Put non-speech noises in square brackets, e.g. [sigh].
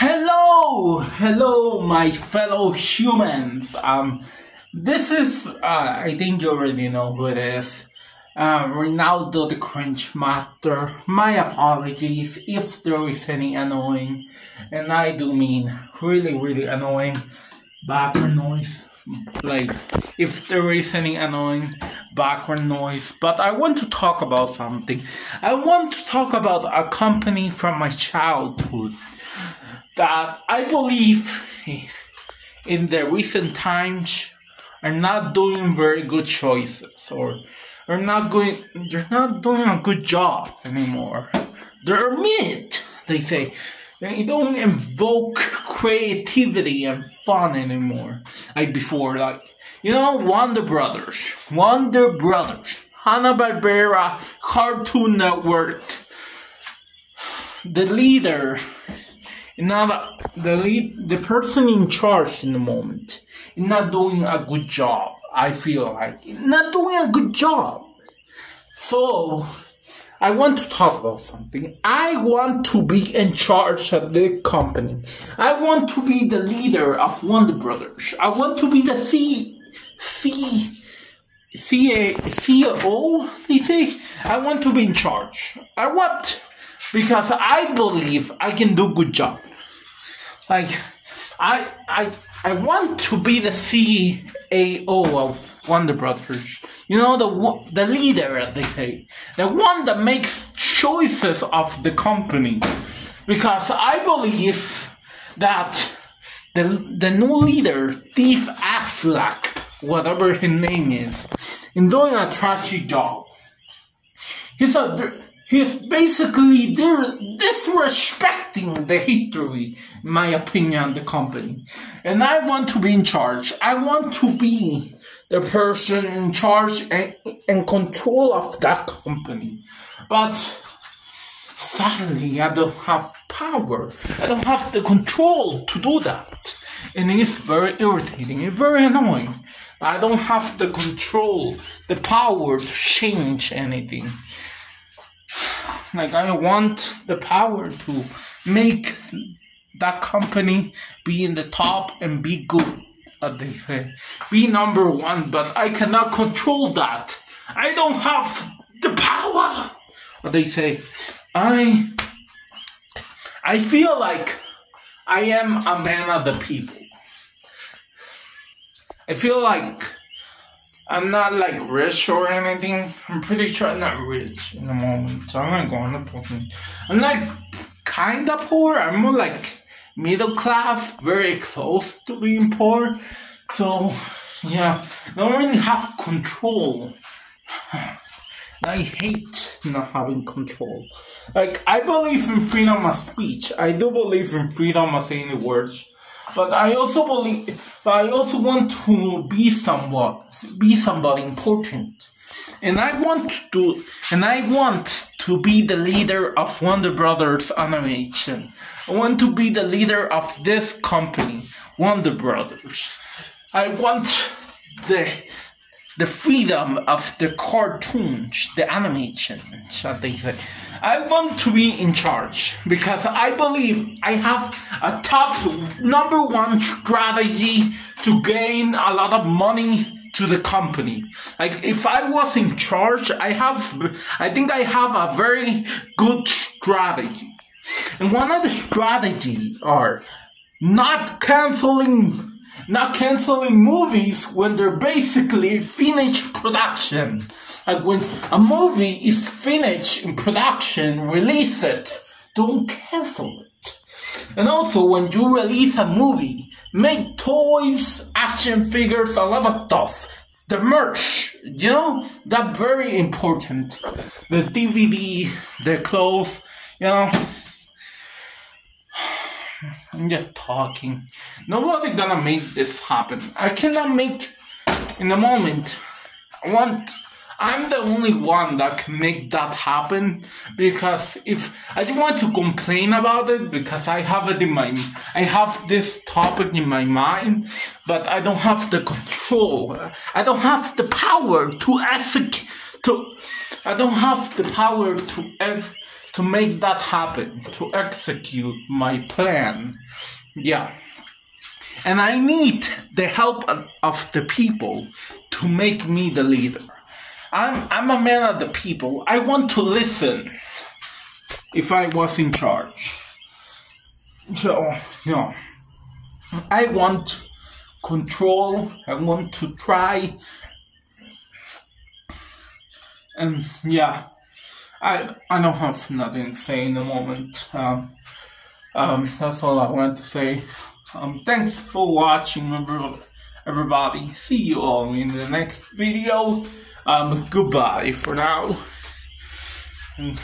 Hello, hello, my fellow humans. Um, this is, uh, I think you already know who it is. Uh, Reinaldo the Cringe Master. My apologies if there is any annoying, and I do mean really, really annoying background noise. Like, if there is any annoying background noise, but I want to talk about something. I want to talk about a company from my childhood that I believe in the recent times are not doing very good choices or are not going they're not doing a good job anymore. They're mid, they say. They don't invoke creativity and fun anymore. Like before, like you know, Warner Brothers. Warner Brothers. Hanna Barbera, Cartoon Network. The leader not the lead, the person in charge in the moment is not doing a good job. I feel like not doing a good job. So I want to talk about something. I want to be in charge of the company. I want to be the leader of Warner Brothers. I want to be the C C C A CEO. They say I want to be in charge. I want because I believe I can do good job. Like I I I want to be the CEO of Warner Brothers. You know the the leader, they say, the one that makes choices of the company, because I believe that the the new leader, Steve Affleck, whatever his name is, in doing a trashy job. He's a he's basically they're disrespecting the history, in my opinion, the company. And I want to be in charge. I want to be the person in charge and, and control of that company. But sadly, I don't have power. I don't have the control to do that. And it's very irritating. It's very annoying. I don't have the control, the power to change anything. Like I want the power to make that company be in the top and be good. Uh, they say be number one, but I cannot control that. I don't have the power. Uh, they say I. I feel like I am a man of the people. I feel like I'm not like rich or anything. I'm pretty sure I'm not rich in the moment. So I'm not going to put me. I'm like kinda poor. I'm more like middle class, very close to being poor. So yeah, I don't really have control. [sighs] I hate not having control. Like I believe in freedom of speech. I do believe in freedom of saying the words but I also believe, but I also want to be somewhat, be somebody important. And I want to, and I want to be the leader of Warner Brothers Animation. I want to be the leader of this company, Warner Brothers. I want the the freedom of the cartoons, the animation, shall they say. I want to be in charge because I believe I have a top number one strategy to gain a lot of money to the company. Like if I was in charge, I have I think I have a very good strategy. And one of the strategies are not canceling not canceling movies when they're basically finished production. Like when a movie is finished in production, release it. Don't cancel it. And also when you release a movie, make toys, action figures, a lot of stuff. The merch, you know, that very important. The DVD, the clothes, you know, I'm just talking. Nobody gonna make this happen. I cannot make in the moment. I want I'm the only one that can make that happen because if I don't want to complain about it because I have it in my I have this topic in my mind, but I don't have the control. I don't have the power to execute to I don't have the power to to make that happen, to execute my plan. Yeah. And I need the help of the people to make me the leader. I'm, I'm a man of the people. I want to listen if I was in charge. So, you know, I want control, I want to try. And yeah, I I don't have nothing to say in the moment. Um, um, that's all I want to say. Um, thanks for watching, everybody. See you all in the next video. Um, goodbye for now. And